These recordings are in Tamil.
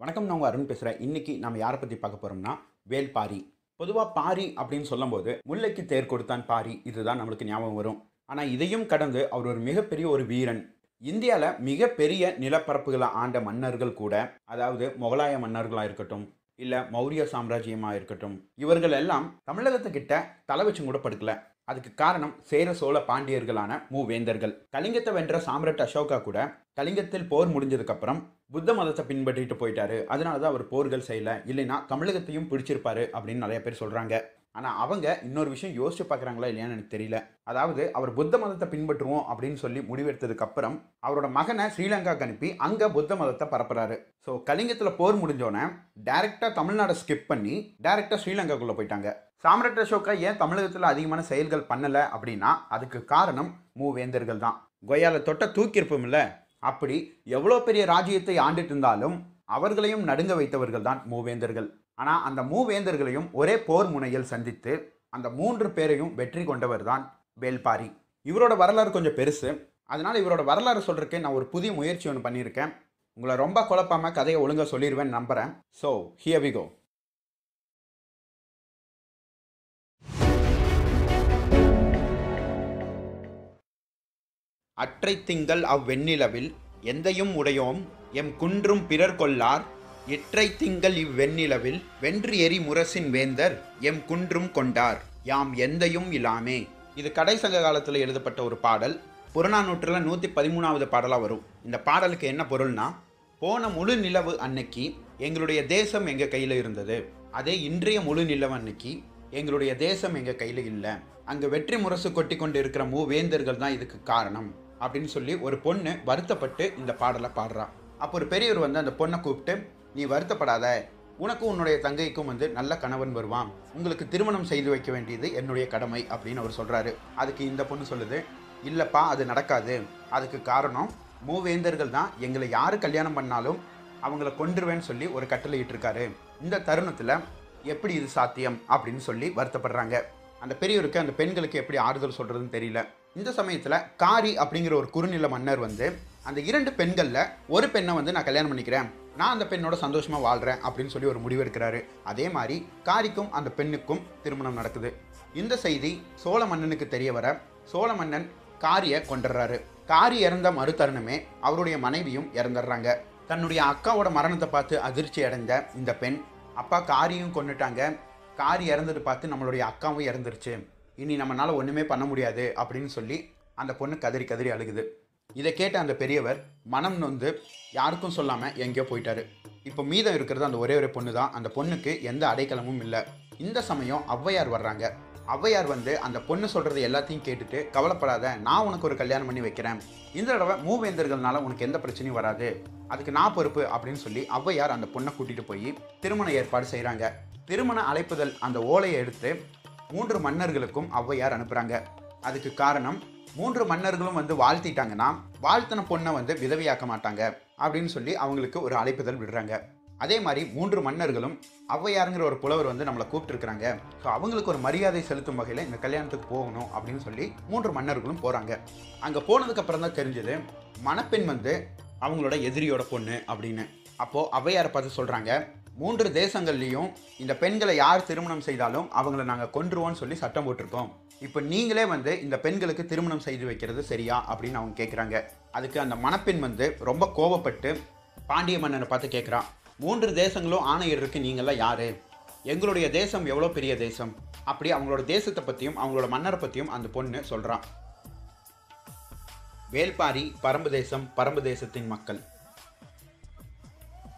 வணக்கம் நான் உங்கள் அருண் பேசுகிறேன். இன்றைக்கி நம்ம யாரை பற்றி பார்க்க போகிறோம்னா வேல்பாரி பொதுவாக பாரி அப்படின்னு சொல்லும்போது முல்லைக்கு தேர் கொடுத்தான் பாரி. இதுதான் நம்மளுக்கு ஞாபகம் வரும். ஆனால் இதையும் கடந்து அவர் ஒரு மிகப்பெரிய ஒரு வீரன். இந்தியாவில் மிகப்பெரிய நிலப்பரப்புகளை ஆண்ட மன்னர்கள் கூட அதாவது முகலாய மன்னர்களாக இருக்கட்டும் இல்லை மௌரிய சாம்ராஜ்யமாக இருக்கட்டும் இவர்கள் எல்லாம் தமிழகத்துக்கிட்ட தலை வச்சும் கூட படுக்கலை. அதுக்கு காரணம் சேர சோழ பாண்டியர்களான மூவேந்தர்கள். கலிங்கத்தை வென்ற சாம்ராட் அசோகா கூட கலிங்கத்தில் போர் முடிஞ்சதுக்கப்புறம் புத்த மதத்தை பின்பற்றிட்டு போயிட்டாரு. அதனால தான் அவர் போர்கள் செய்யலை. இல்லைன்னா தமிழகத்தையும் பிடிச்சிருப்பாரு அப்படின்னு நிறைய பேர் சொல்கிறாங்க ஆனால் அவங்க இன்னொரு விஷயம் யோசிச்சு பார்க்குறாங்களா இல்லையான்னு எனக்கு தெரியல. அதாவது அவர் புத்த மதத்தை பின்பற்றுவோம் அப்படின்னு சொல்லி முடிவெடுத்ததுக்கு அப்புறம் அவரோட மகனை ஸ்ரீலங்காக்கு அனுப்பி அங்கே புத்த மதத்தை பரப்புறாரு. ஸோ கலிங்கத்தில் போர் முடிஞ்சோடனே டேரெக்டாக தமிழ்நாடை ஸ்கிப் பண்ணி டேரெக்டாக ஸ்ரீலங்காக்குள்ளே போயிட்டாங்க. சாம்ராட் அசோகா ஏன் தமிழகத்தில் அதிகமான செயல்கள் பண்ணலை அப்படின்னா அதுக்கு காரணம் மூவேந்தர்கள் தான். கொய்யால தொட்ட தூக்கியிருப்போம்ல அப்படி எவ்வளோ பெரிய ராஜ்யத்தை ஆண்டுட்டு இருந்தாலும் அவர்களையும் நடுங்க வைத்தவர்கள் தான் மூவேந்தர்கள் ஆனால் அந்த மூவேந்தர்களையும் ஒரே போர் முனையில் சந்தித்து அந்த மூன்று பேரையும் வெற்றி கொண்டவர் தான் வேல்பாரி. இவரோட வரலாறு கொஞ்சம் பெருசு. அதனால் இவரோட வரலாறு சொல்கிறதுக்கு நான் ஒரு புதிய முயற்சி ஒன்று பண்ணியிருக்கேன். உங்களை ரொம்ப குழப்பாமல் கதையை ஒழுங்காக சொல்லிடுவேன் நம்புகிறேன் ஸோ ஹியர் வி கோ அற்றை திங்கள் அவ்வெண்ணிலவில் எந்தையும் உடையோம் எம் குன்றும் பிறர் கொள்ளார் இற்றை திங்கள் இவ்வெண்ணிலவில் வென்று எரி முரசின் வேந்தர் எம் குன்றும் கொண்டார். யாம் எந்தையும் இல்லாமே இது கடைசங்க காலத்தில் எழுதப்பட்ட ஒரு பாடல். புறநானூற்றில் நூற்றி பதிமூணாவது பாடலாக வரும். இந்த பாடலுக்கு என்ன பொருள்னா போன முழு நிலவு அன்னைக்கு எங்களுடைய தேசம் எங்கள் கையில் இருந்தது. அதே இன்றைய முழு நிலவு அன்னைக்கு எங்களுடைய தேசம் எங்கள் கையில் இல்லை. அங்கே வெற்றி முரசு கொட்டி கொண்டு இருக்கிற மூவேந்தர்கள் தான் இதுக்கு காரணம். அப்படின்னு சொல்லி ஒரு பொண்ணு வருத்தப்பட்டு இந்த பாடலை பாடுறா. அப்போ ஒரு பெரியவர் வந்து அந்த பொண்ணை கூப்பிட்டு நீ வருத்தப்படாத. உனக்கும் உன்னுடைய தங்கைக்கும் வந்து நல்ல கணவன் வருவான். உங்களுக்கு திருமணம் செய்து வைக்க வேண்டியது என்னுடைய கடமை அப்படின்னு அவர் சொல்கிறாரு அதுக்கு இந்த பொண்ணு சொல்லுது இல்லைப்பா அது நடக்காது. அதுக்கு காரணம் மூவேந்தர்கள் தான் எங்களை யார் கல்யாணம் பண்ணாலும் அவங்கள கொண்டுருவேன்னு சொல்லி ஒரு கட்டளை இட்டிருக்காரு. இந்த தருணத்தில் எப்படி இது சாத்தியம்? அப்படின்னு சொல்லி வருத்தப்படுறாங்க. அந்த பெரியவருக்கு அந்த பெண்களுக்கு எப்படி ஆறுதல் சொல்கிறதுன்னு தெரியல. இந்த சமயத்தில் காரி அப்படிங்கிற ஒரு குறுநில மன்னர் வந்து அந்த இரண்டு பெண்களில் ஒரு பெண்ணை வந்து நான் கல்யாணம் பண்ணிக்கிறேன். நான் அந்த பெண்ணோட சந்தோஷமாக வாழ்கிறேன் அப்படின்னு சொல்லி ஒரு முடிவு எடுக்கிறாரு. அதே மாதிரி காரிக்கும் அந்த பெண்ணுக்கும் திருமணம் நடக்குது. இந்த செய்தி சோழ மன்னனுக்கு தெரிய வர சோழ மன்னன் காரியை கொண்டுடுறாரு காரி இறந்த மறுதருணமே அவருடைய மனைவியும் இறந்துடுறாங்க. தன்னுடைய அக்காவோட மரணத்தை பார்த்து அதிர்ச்சி அடைந்த இந்த பெண் அப்பா காரியும் கொண்டுட்டாங்க காரி இறந்தது பார்த்து நம்மளுடைய அக்காவும் இறந்துருச்சு. இனி நம்மளால் ஒன்றுமே பண்ண முடியாது. அப்படின்னு சொல்லி அந்த பொண்ணு கதறி கதறி அழுகுது. இதை கேட்ட அந்த பெரியவர் மனம் நொந்து யாருக்கும் சொல்லாமல் எங்கேயோ போயிட்டாரு. இப்போ மீதம் இருக்கிறது அந்த ஒரே ஒரு பொண்ணு தான். அந்த பொண்ணுக்கு எந்த அடைக்கலமும் இல்லை. இந்த சமயம் ஔவையார் வர்றாங்க. ஔவையார் வந்து அந்த பொண்ணு சொல்கிறது எல்லாத்தையும் கேட்டுட்டு கவலைப்படாத நான் உனக்கு ஒரு கல்யாணம் பண்ணி வைக்கிறேன். இந்த தடவை மூவேந்தர்கள்னால உனக்கு எந்த பிரச்சனையும் வராது. அதுக்கு நான் பொறுப்பு அப்படின்னு சொல்லி ஔவையார் அந்த பொண்ணை கூட்டிகிட்டு போய் திருமண ஏற்பாடு செய்கிறாங்க திருமண அழைப்புதல் அந்த ஓலையை எடுத்து மூன்று மன்னர்களுக்கும் ஔவையார் அனுப்புகிறாங்க அதுக்கு காரணம் மூன்று மன்னர்களும் வந்து வாழ்த்திட்டாங்கன்னா வாழ்த்தின பொண்ணை வந்து விதவியாக்க மாட்டாங்க அப்படின்னு சொல்லி அவங்களுக்கு ஒரு அழைப்புதல் விடுறாங்க. அதே மாதிரி மூன்று மன்னர்களும் ஔவையாருங்கிற ஒரு புலவர் வந்து நம்மளை கூப்பிட்டுருக்குறாங்க. ஸோ அவங்களுக்கு ஒரு மரியாதை செலுத்தும் வகையில் இந்த கல்யாணத்துக்கு போகணும் அப்படின்னு சொல்லி மூன்று மன்னர்களும் போகிறாங்க அங்கே போனதுக்கப்புறம் தான் தெரிஞ்சது மணப்பெண் வந்து அவங்களோட எதிரியோட பொண்ணு அப்படின்னு. அப்போது ஔவையாரை பார்த்து சொல்கிறாங்க மூன்று தேசங்கள்லேயும் இந்த பெண்களை யார் திருமணம் செய்தாலும் அவங்கள நாங்கள் கொன்றுவோம்னு சொல்லி சட்டம் போட்டிருக்கோம். இப்போ நீங்களே வந்து இந்த பெண்களுக்கு திருமணம் செய்து வைக்கிறது சரியா அப்படின்னு அவங்க கேட்குறாங்க அதுக்கு அந்த மணப்பெண் வந்து ரொம்ப கோவப்பட்டு பாண்டிய மன்னனை பார்த்து கேட்குறான் மூன்று தேசங்களும் ஆணையருக்கு நீங்களாம் யார்? எங்களுடைய தேசம் எவ்வளோ பெரிய தேசம்? அப்படி அவங்களோட தேசத்தை பற்றியும் அவங்களோட மன்னரை பற்றியும் அந்த பொண்ணு சொல்கிறான் வேல்பாரி பரம்பு தேசம் பரம்பு தேசத்தின் மக்கள்.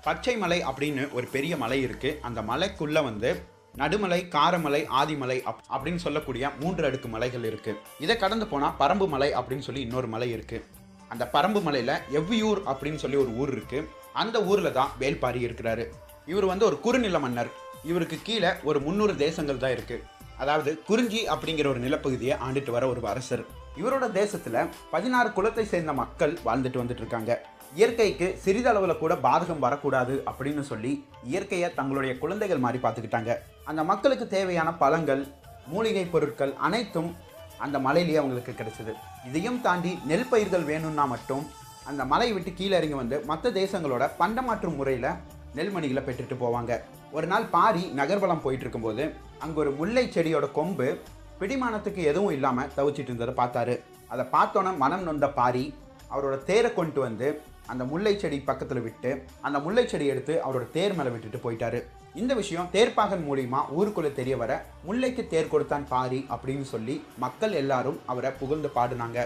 பச்சை மலை அப்படின்னு ஒரு பெரிய மலை இருக்கு. அந்த மலைக்குள்ள வந்து நடுமலை காரமலை ஆதிமலை அப் அப்படின்னு சொல்லக்கூடிய மூன்று அடுக்கு மலைகள் இருக்கு. இதை கடந்து போனால் பரம்பு மலை அப்படின்னு சொல்லி இன்னொரு மலை இருக்கு. அந்த பரம்பு மலையில் எவ்வியூர் அப்படின்னு சொல்லி ஒரு ஊர் இருக்கு. அந்த ஊரில் தான் வேல்பாரி இருக்கிறாரு. இவர் வந்து ஒரு குறுநில மன்னர். இவருக்கு கீழே ஒரு முந்நூறு தேசங்கள் தான் இருக்கு. அதாவது குறிஞ்சி அப்படிங்கிற ஒரு நிலப்பகுதியை ஆண்டுட்டு வர ஒரு அரசர். இவரோட தேசத்தில் பதினாறு குலத்தை சேர்ந்த மக்கள் வாழ்ந்துட்டு வந்துட்டு இருக்காங்க. இயற்கைக்கு சிறிதளவில் கூட பாதகம் வரக்கூடாது அப்படின்னு சொல்லி இயற்கையை தங்களுடைய குழந்தைகள் மாதிரி பார்த்துக்கிட்டாங்க. அந்த மக்களுக்கு தேவையான பழங்கள் மூலிகை பொருட்கள் அனைத்தும் அந்த மலையிலேயே அவங்களுக்கு கிடைச்சிது. இதையும் தாண்டி நெல் பயிர்கள் வேணும்னா மட்டும் அந்த மலையை விட்டு கீழே இறங்கி வந்து மற்ற தேசங்களோட பண்டமாற்று முறையில் நெல்மணிகளை பெற்றுட்டு போவாங்க. ஒரு நாள் பாரி நகர்வலம் போயிட்டு இருக்கும்போது அங்கே ஒரு முல்லை செடியோட கொம்பு பிடிமானத்துக்கு எதுவும் இல்லாமல் தவிச்சிட்டு இருந்ததை பார்த்தாரு. அதை பார்த்தோன்னே மனம் நொந்த பாரி அவரோட தேரை கொண்டு வந்து அந்த முல்லை செடி பக்கத்தில் விட்டு அந்த முல்லை செடி எடுத்து அவரோட தேர் மேலே விட்டுட்டு போயிட்டாரு. இந்த விஷயம் தேர்ப்பாகன் மூலியமா ஊருக்குள்ளே தெரிய வர முல்லைக்கு தேர் கொடுத்தான் பாரி அப்படின்னு சொல்லி மக்கள் எல்லாரும் அவரை புகழ்ந்து பாடினாங்க.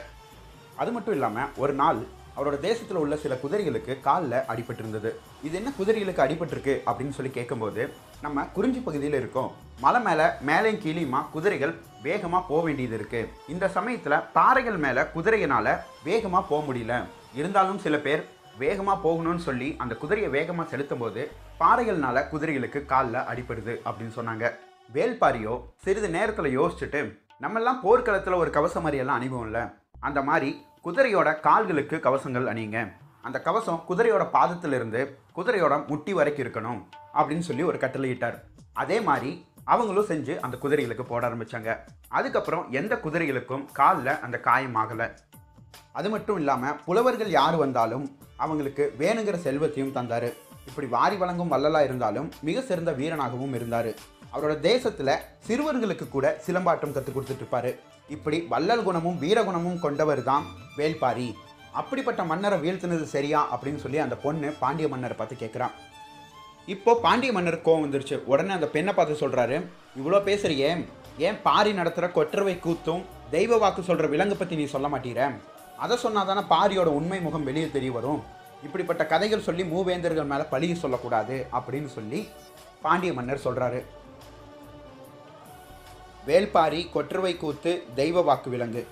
அது மட்டும் இல்லாமல் ஒரு நாள் அவரோட தேசத்தில் உள்ள சில குதிரைகளுக்கு காலில் அடிபட்டிருந்தது. இது என்ன குதிரைகளுக்கு அடிபட்டிருக்கு அப்படின்னு சொல்லி கேட்கும்போது நம்ம குறிஞ்சி பகுதியில் இருக்கோம். மலை மேலே மேலேயும் கீழேயுமா குதிரைகள் வேகமாக போக வேண்டியது இருக்குது இந்த சமயத்தில் பாறைகள் மேலே குதிரையினால் வேகமாக போக முடியல. இருந்தாலும் சில பேர் வேகமாக போகணும்னு சொல்லி அந்த குதிரையை வேகமாக செலுத்தும் போது பாறைகள்னால குதிரைகளுக்கு காலில் அடிபடுது அப்படின்னு சொன்னாங்க. வேல்பாரியோ சிறிது நேரத்தில் யோசிச்சுட்டு நம்மெல்லாம் போர்க்களத்தில் ஒரு கவசம் மாதிரியெல்லாம் அணிவோம்ல. அந்த மாதிரி குதிரையோட கால்களுக்கு கவசங்கள் அணியுங்க. அந்த கவசம் குதிரையோட பாதத்திலிருந்து குதிரையோட முட்டி வரைக்கும் இருக்கணும் அப்படின்னு சொல்லி ஒரு கட்டளையிட்டார் அதே மாதிரி அவங்களும் செஞ்சு அந்த குதிரைகளுக்கு போட ஆரம்பித்தாங்க அதுக்கப்புறம் எந்த குதிரைகளுக்கும் காலில் அந்த காயம் ஆகலை. அது மட்டும் இல்லாமல் புலவர்கள் யார் வந்தாலும் அவங்களுக்கு வேணுங்கிற செல்வத்தையும் தந்தார். இப்படி வாரி வழங்கும் வள்ளலாக இருந்தாலும் மிக சிறந்த வீரனாகவும் இருந்தார். அவரோட தேசத்தில் சிறுவர்களுக்கு கூட சிலம்பாட்டம் கற்றுக் கொடுத்துட்ருப்பாரு இப்படி வள்ளல் குணமும் வீரகுணமும் கொண்டவர் தான் வேல்பாரி. அப்படிப்பட்ட மன்னரை வீழ்த்தினது சரியா அப்படின்னு சொல்லி அந்த பொண்ணு பாண்டிய மன்னரை பார்த்து கேட்குறான் இப்போ பாண்டிய மன்னர் கோவம் வந்துருச்சு. உடனே அந்த பெண்ணை பார்த்து சொல்கிறாரு இவ்வளோ பேசுறியே ஏன் பாரி நடத்துகிற கொற்றவை கூத்தும் தெய்வ வாக்கு சொல்கிற விலங்கு பற்றி நீ சொல்ல மாட்டீர? அதை சொன்னால் தானே பாரியோட உண்மை முகம் வெளியே தெரிய வரும். இப்படிப்பட்ட கதைகள் சொல்லி மூவேந்தர்கள் மேலே பழிய சொல்லக்கூடாது அப்படின்னு சொல்லி பாண்டிய மன்னர் சொல்கிறாரு வேல்பாரி கொற்றுவை கூத்து தெய்வ வாக்கு விலங்கு.